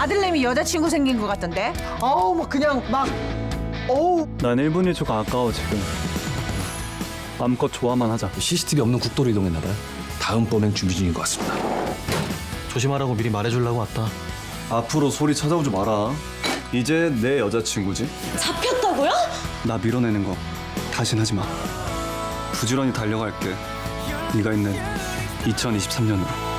아들내미 여자친구 생긴 것 같던데. 어우 막 그냥 막 어우 난 1분 1초가 아까워 지금 마음껏 좋아만 하자 CCTV 없는 국도로 이동했나 봐요. 다음 범행 준비 중인 것 같습니다. 조심하라고 미리 말해주려고 왔다. 앞으로 소리 찾아오지 마라. 이제 내 여자친구지? 잡혔다고요? 나 밀어내는 거 다신 하지 마. 부지런히 달려갈게. 네가 있는 2023년으로.